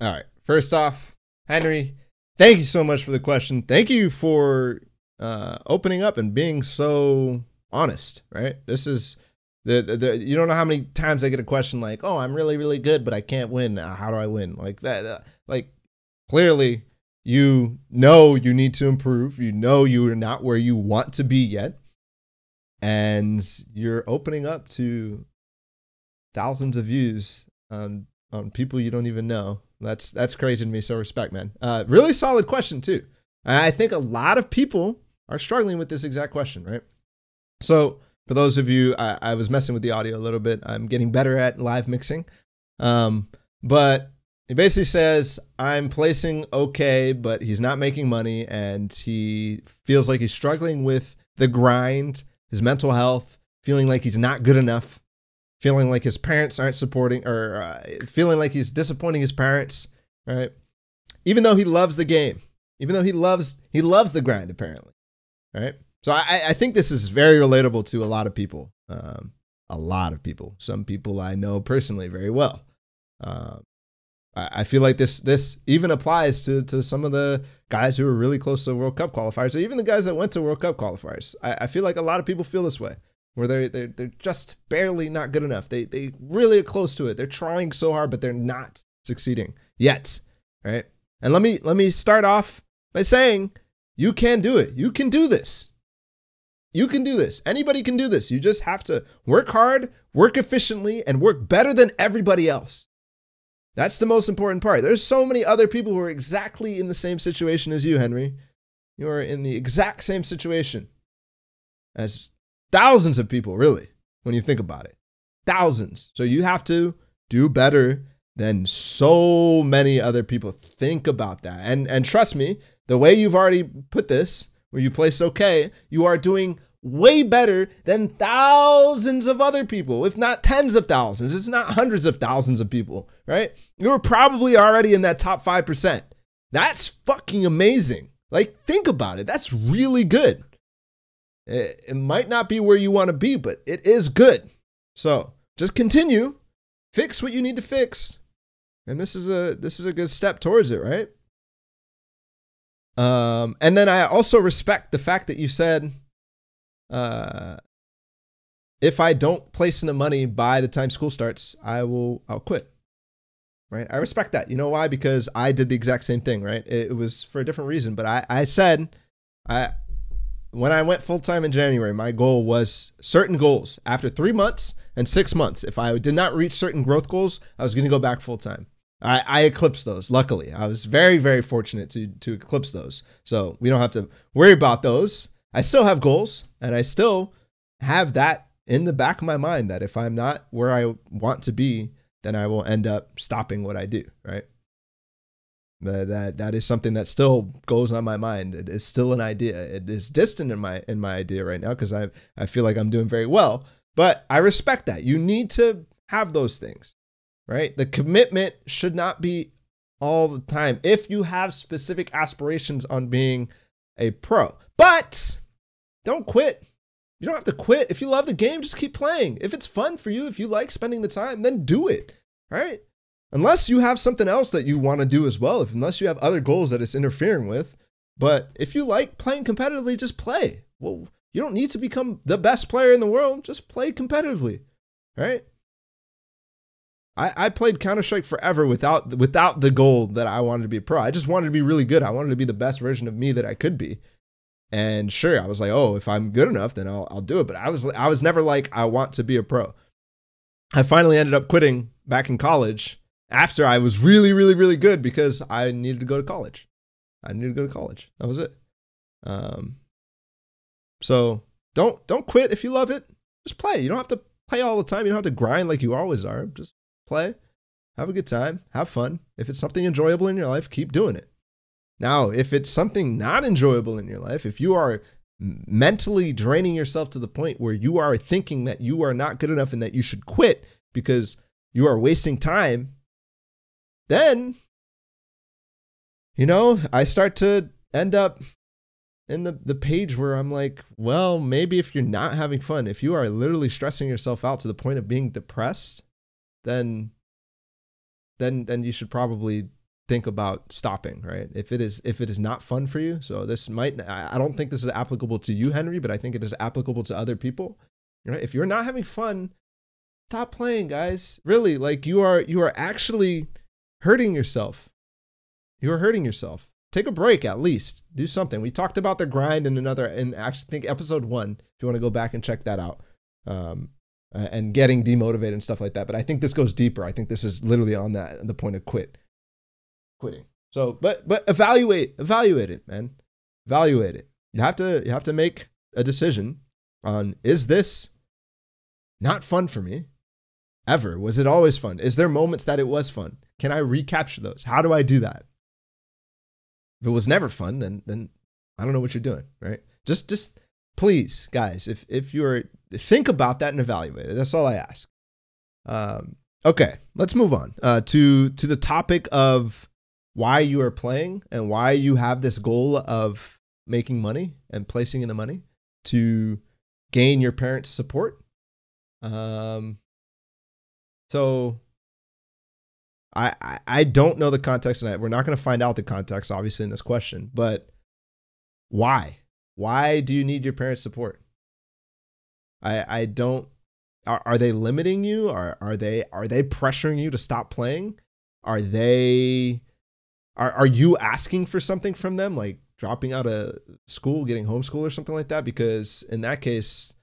All right. First off, Henry, thank you so much for the question. Thank you for uh, opening up and being so honest, right? This is the, the, you don't know how many times I get a question like, "Oh, I'm really really good, but I can't win. Uh, how do I win?" Like that. Uh, like clearly, you know you need to improve. You know you are not where you want to be yet, and you're opening up to thousands of views on on people you don't even know. That's that's crazy to me. So respect, man. Uh, really solid question too. I think a lot of people are struggling with this exact question, right? So for those of you, I, I, was messing with the audio a little bit. I'm getting better at live mixing. Um, but he basically says, I'm placing okay, but he's not making money. And he feels like he's struggling with the grind, his mental health, feeling like he's not good enough, feeling like his parents aren't supporting, or uh, feeling like he's disappointing his parents, right? Even though he loves the game, even though he loves, he loves the grind, apparently, right? So I, I think this is very relatable to a lot of people. Um, a lot of people. Some people I know personally very well. Uh, I, I feel like this this even applies to to some of the guys who are really close to World Cup qualifiers, or even the guys that went to World Cup qualifiers. I, I feel like a lot of people feel this way, where they they they're just barely not good enough. They they really are close to it. They're trying so hard, but they're not succeeding yet. Right? And let me let me start off by saying you can do it. You can do this. You can do this. Anybody can do this. You just have to work hard, work efficiently, and work better than everybody else. That's the most important part. There's so many other people who are exactly in the same situation as you, Henry. You are in the exact same situation as thousands of people, really, when you think about it. Thousands. So you have to do better than so many other people. Think about that. And and trust me, the way you've already put this, where you place okay, you are doing way better than thousands of other people, if not tens of thousands. It's not hundreds of thousands of people, right? You're probably already in that top 5%. That's fucking amazing. Like, think about it. That's really good. It, it might not be where you want to be, but it is good. So just continue, fix what you need to fix. And this is a this is a good step towards it, right? Um, and then I also respect the fact that you said, uh, if I don't place in the money by the time school starts, I will I'll quit. Right? I respect that. You know why? Because I did the exact same thing, right? It, it was for a different reason, but I, I said I when I went full time in January, my goal was certain goals. After three months and six months, if I did not reach certain growth goals, I was going to go back full time. I, I eclipsed those. Luckily, I was very, very fortunate to to eclipse those. So we don't have to worry about those. I still have goals, and I still have that in the back of my mind that if I'm not where I want to be, then I will end up stopping what I do. Right. But that that is something that still goes on my mind. It is still an idea. It is distant in my in my idea right now because I I feel like I'm doing very well. But I respect that. You need to have those things right? The commitment should not be all the time if you have specific aspirations on being a pro. But don't quit. You don't have to quit. If you love the game, just keep playing. If it's fun for you, if you like spending the time, then do it. Right? Unless you have something else that you want to do as well, if, unless you have other goals that it's interfering with. But if you like playing competitively, just play. Well, you don't need to become the best player in the world. Just play competitively, right? I, I played Counter Strike forever without without the goal that I wanted to be a pro. I just wanted to be really good. I wanted to be the best version of me that I could be. And sure, I was like, oh, if I'm good enough, then I'll I'll do it. But I was I was never like I want to be a pro. I finally ended up quitting back in college after I was really, really, really good because I needed to go to college. I needed to go to college. That was it. Um, so don't don't quit if you love it. Just play. You don't have to play all the time. You don't have to grind like you always are. Just play, have a good time, have fun. If it's something enjoyable in your life, keep doing it. Now, if it's something not enjoyable in your life, if you are mentally draining yourself to the point where you are thinking that you are not good enough and that you should quit because you are wasting time, then, you know, I start to end up in the, the page where I'm like, well, maybe if you're not having fun, if you are literally stressing yourself out to the point of being depressed, then then then you should probably think about stopping right? If it is if it is not fun for you so this might i don't think this is applicable to you henry but i think it is applicable to other people right? If you're not having fun stop playing guys. Really like you are you are actually hurting yourself. You are hurting yourself. Take a break at least. Do something. We talked about the grind in another in actually think episode one if you want to go back and check that out um, and getting demotivated and stuff like that. But I think this goes deeper. I think this is literally on that the point of quit, quitting. So, but but evaluate evaluate it, man. Evaluate it. You have to you have to make a decision on is this not fun for me ever? Was it always fun? Is there moments that it was fun? Can I recapture those? How do I do that? If it was never fun, then then I don't know what you're doing, right? Just just please, guys, if if you're think about that and evaluate it. That's all I ask. Um, okay, let's move on uh, to to the topic of why you are playing and why you have this goal of making money and placing in the money to gain your parents' support. Um, so I, I, I don't know the context, and we're not going to find out the context, obviously, in this question. But why? Why do you need your parents' support? I I don't are, are they limiting you? Are are they are they pressuring you to stop playing? Are they are are you asking for something from them like dropping out of school, getting homeschool or something like that? Because in that case,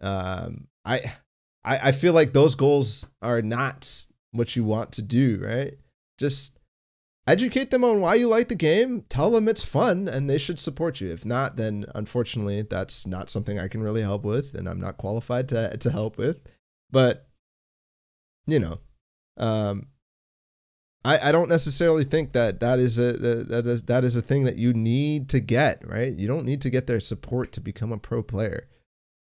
um, I, I I feel like those goals are not what you want to do, right? Just educate them on why you like the game, tell them it's fun, and they should support you. If not, then unfortunately, that's not something I can really help with, and I'm not qualified to to help with. But you know, um, I I don't necessarily think that that is a that is that is a thing that you need to get right. You don't need to get their support to become a pro player.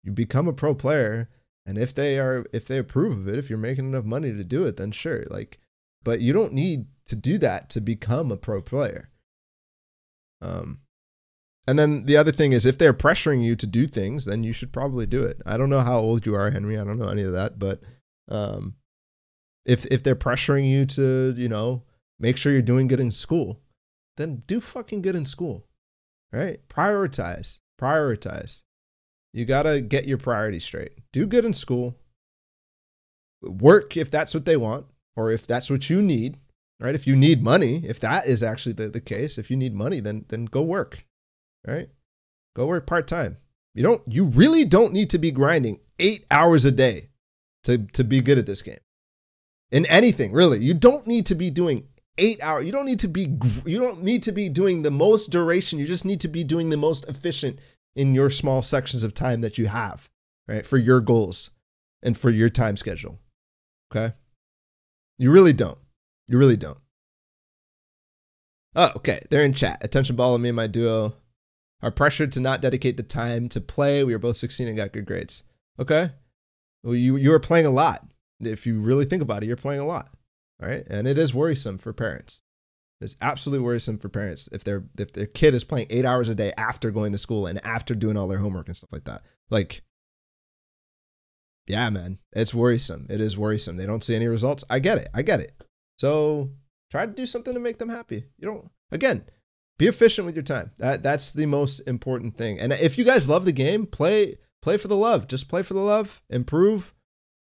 You become a pro player, and if they are if they approve of it, if you're making enough money to do it, then sure, like. But you don't need to do that to become a pro player. Um, and then the other thing is, if they're pressuring you to do things, then you should probably do it. I don't know how old you are, Henry. I don't know any of that, but um, if if they're pressuring you to, you know, make sure you're doing good in school, then do fucking good in school, right? Prioritize, prioritize. You gotta get your priorities straight. Do good in school. Work if that's what they want, or if that's what you need right? If you need money, if that is actually the, the case, if you need money, then then go work, right? Go work part time. You don't you really don't need to be grinding eight hours a day to to be good at this game. In anything, really, you don't need to be doing eight hours. You don't need to be you don't need to be doing the most duration. You just need to be doing the most efficient in your small sections of time that you have, right? For your goals and for your time schedule. Okay? You really don't. You really don't. Oh, okay. They're in chat. Attention ball and me and my duo are pressured to not dedicate the time to play. We are both 16 and got good grades. Okay. Well, you you are playing a lot. If you really think about it, you're playing a lot. All right. And it is worrisome for parents. It's absolutely worrisome for parents if their if their kid is playing eight hours a day after going to school and after doing all their homework and stuff like that. Like, yeah, man, it's worrisome. It is worrisome. They don't see any results. I get it. I get it. So try to do something to make them happy. You don't again, be efficient with your time. That that's the most important thing. And if you guys love the game, play play for the love. Just play for the love, improve,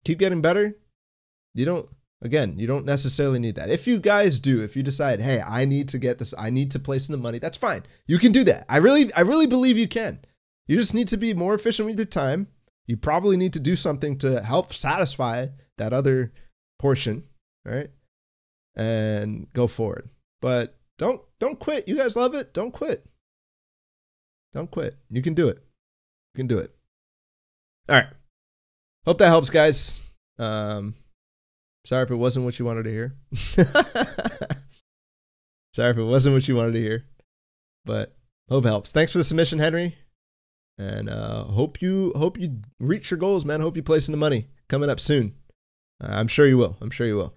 keep getting better. You don't again, you don't necessarily need that. If you guys do, if you decide, "Hey, I need to get this, I need to place in the money." That's fine. You can do that. I really I really believe you can. You just need to be more efficient with your time. You probably need to do something to help satisfy that other portion, right? And go forward. But don't don't quit. You guys love it. Don't quit. Don't quit. You can do it. You can do it. All right. Hope that helps, guys. Um, sorry if it wasn't what you wanted to hear. sorry if it wasn't what you wanted to hear, but hope helps. Thanks for the submission, Henry, and uh, hope you hope you reach your goals, man. Hope you place in the money coming up soon. Uh, I'm sure you will. I'm sure you will.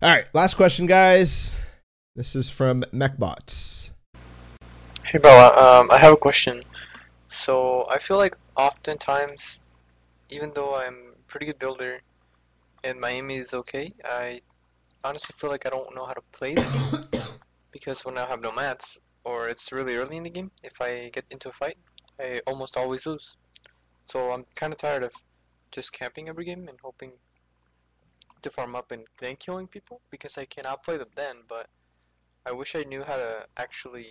All right, last question, guys. This is from MechBots. Hey Balla, um, I have a question. So I feel like oftentimes, even though I'm a pretty good builder and my aim is okay, I honestly feel like I don't know how to play the game because when I have no mats or it's really early in the game, if I get into a fight, I almost always lose. So I'm kind of tired of just camping every game and hoping to farm up and then killing people because I can outplay them then, but I wish I knew how to actually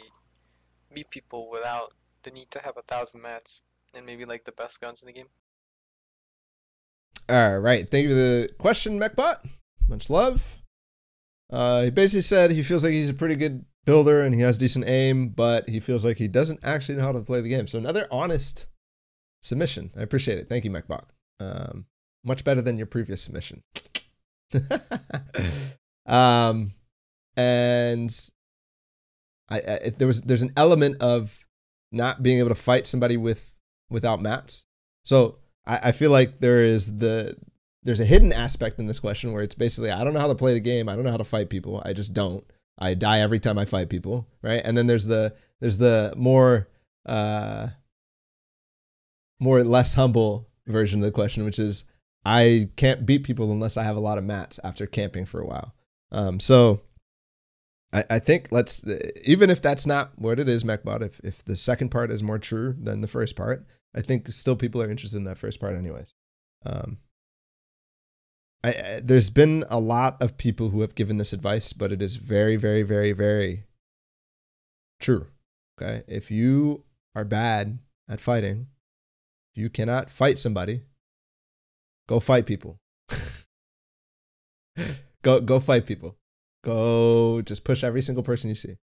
meet people without the need to have a thousand mats and maybe like the best guns in the game. All right, thank you for the question, MechBot. Much love. Uh, he basically said he feels like he's a pretty good builder and he has decent aim, but he feels like he doesn't actually know how to play the game. So another honest submission. I appreciate it. Thank you, MechBot. Um, much better than your previous submission. um, and I, I, there was there's an element of not being able to fight somebody with without mats. So I, I feel like there is the there's a hidden aspect in this question where it's basically I don't know how to play the game. I don't know how to fight people. I just don't. I die every time I fight people, right? And then there's the there's the more uh more less humble version of the question, which is I can't beat people unless I have a lot of mats after camping for a while. Um, so I, I think let's even if that's not what it is, MechBot. If if the second part is more true than the first part, I think still people are interested in that first part, anyways. Um, I, I, there's been a lot of people who have given this advice, but it is very, very, very, very true. Okay, if you are bad at fighting, if you cannot fight somebody, go fight people. go go fight people. Go just push every single person you see.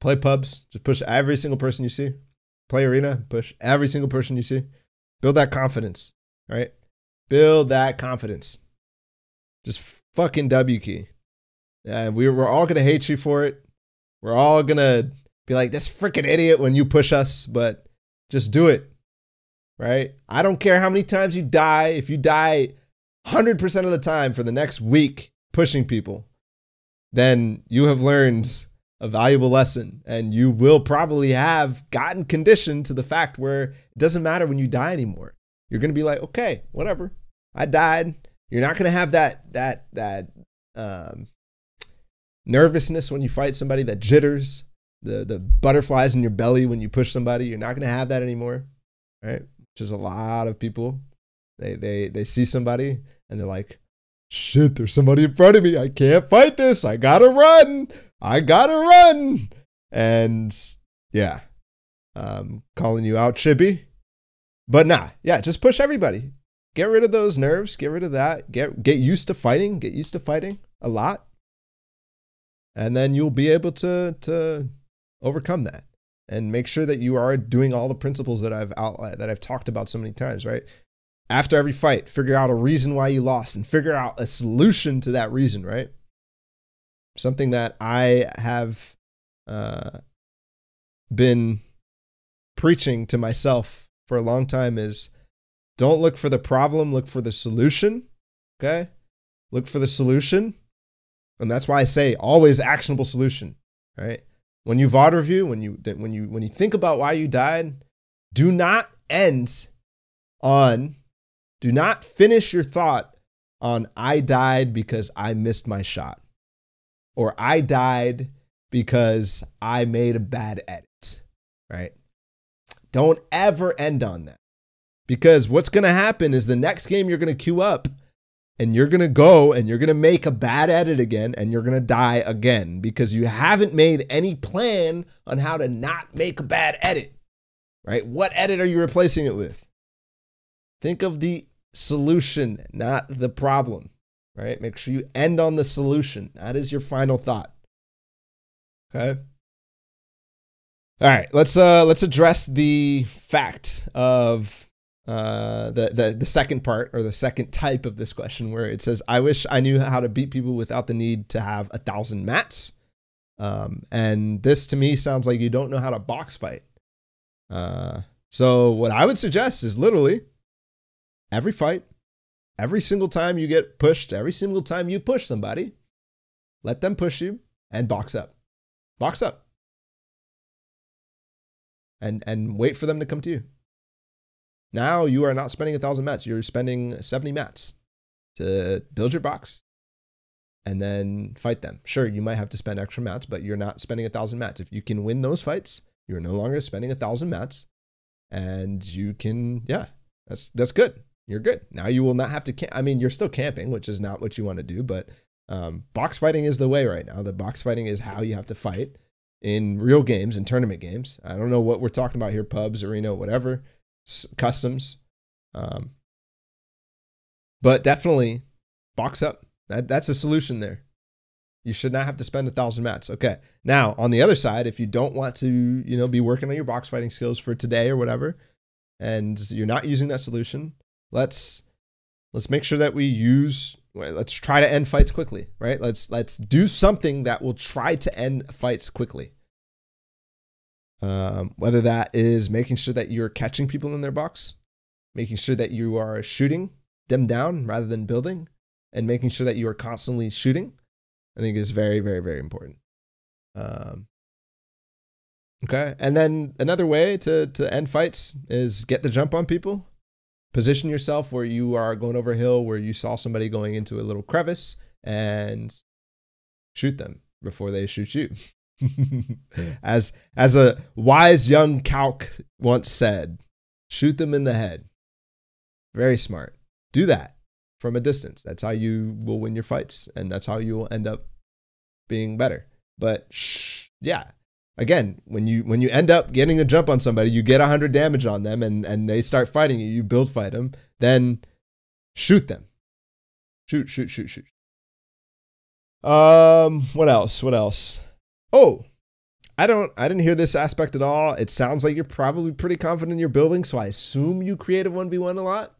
Play pubs, just push every single person you see. Play arena, push every single person you see. Build that confidence, right? Build that confidence. Just fucking W key. And we, we're all gonna hate you for it. We're all gonna be like this freaking idiot when you push us, but just do it. Right? I don't care how many times you die. If you die 100% of the time for the next week pushing people, then you have learned a valuable lesson and you will probably have gotten conditioned to the fact where it doesn't matter when you die anymore. You're going to be like, "Okay, whatever. I died." You're not going to have that that that um, nervousness when you fight somebody, that jitters, the the butterflies in your belly when you push somebody. You're not going to have that anymore, right? Which is a lot of people. They they they see somebody and they're like, shit, there's somebody in front of me. I can't fight this. I gotta run. I gotta run. And yeah, um, calling you out, Chibi. But nah, yeah, just push everybody. Get rid of those nerves. Get rid of that. Get get used to fighting. Get used to fighting a lot, and then you'll be able to to overcome that and make sure that you are doing all the principles that I've out that I've talked about so many times. Right? After every fight, figure out a reason why you lost and figure out a solution to that reason, right? Something that I have uh, been preaching to myself for a long time is don't look for the problem, look for the solution. Okay? Look for the solution. And that's why I say always actionable solution, right? When you VOD review, when you when you when you think about why you died, do not end on do not finish your thought on I died because I missed my shot or I died because I made a bad edit, right? Don't ever end on that. Because what's going to happen is the next game you're going to queue up and you're going to go and you're going to make a bad edit again and you're going to die again because you haven't made any plan on how to not make a bad edit, right? What edit are you replacing it with? Think of the solution, not the problem, right? Make sure you end on the solution. That is your final thought. Okay. All right, let's uh let's address the fact of uh the, the the second part or the second type of this question where it says I wish I knew how to beat people without the need to have a thousand mats. Um, and this to me sounds like you don't know how to box fight. Uh, so what I would suggest is literally every fight, every single time you get pushed, every single time you push somebody, let them push you and box up. Box up. And and wait for them to come to you. Now you are not spending a thousand mats. You're spending 70 mats to build your box and then fight them. Sure, you might have to spend extra mats, but you're not spending a thousand mats. If you can win those fights, you're no longer spending a thousand mats, and you can, yeah, that's that's good you're good. Now you will not have to camp. I mean, you're still camping, which is not what you want to do, but um, box fighting is the way right now. The box fighting is how you have to fight in real games and tournament games. I don't know what we're talking about here, pubs, arena, whatever, s- customs. Um, but definitely box up. That, that's a solution there. You should not have to spend a thousand mats. Okay. Now, on the other side, if you don't want to, you know, be working on your box fighting skills for today or whatever, and you're not using that solution, let's let's make sure that we use let's try to end fights quickly right? Let's let's do something that will try to end fights quickly. Um, whether that is making sure that you're catching people in their box making sure that you are shooting them down rather than building and making sure that you are constantly shooting i think is very very very important. Um, okay and then another way to to end fights is get the jump on people position yourself where you are going over a hill where you saw somebody going into a little crevice and shoot them before they shoot you. as as a wise young calc once said, shoot them in the head. Very smart. Do that from a distance. That's how you will win your fights and that's how you will end up being better. But shh, yeah, again, when you when you end up getting a jump on somebody, you get 100 damage on them and and they start fighting you, you build fight them, then shoot them. Shoot, shoot, shoot, shoot. Um, what else? What else? Oh, I don't I didn't hear this aspect at all. It sounds like you're probably pretty confident in your building, so I assume you create a 1v1 a lot.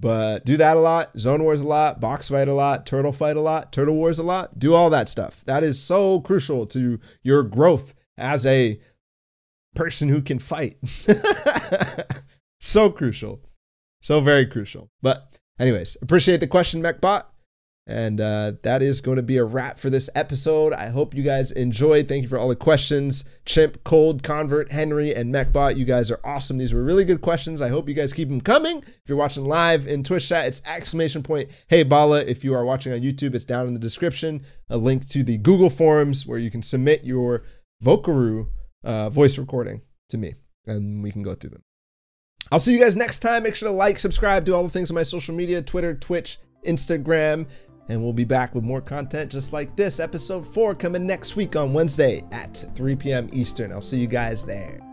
But do that a lot, Zone Wars a lot, Box Fight a lot, Turtle Fight a lot, Turtle Wars a lot. Do all that stuff. That is so crucial to your growth as a person who can fight. so crucial. So very crucial. But anyways, appreciate the question, MechBot. And uh, that is going to be a wrap for this episode. I hope you guys enjoyed. Thank you for all the questions. Chimp, Cold, Convert, Henry, and MechBot. You guys are awesome. These were really good questions. I hope you guys keep them coming. If you're watching live in Twitch chat, it's exclamation point, hey Balla. If you are watching on YouTube, it's down in the description. A link to the Google Forms where you can submit your Vocaroo uh, voice recording to me, and we can go through them. I'll see you guys next time. Make sure to like, subscribe, do all the things on my social media Twitter, Twitch, Instagram. And we'll be back with more content just like this. Episode 4 coming next week on Wednesday at 3 p.m. Eastern. I'll see you guys there.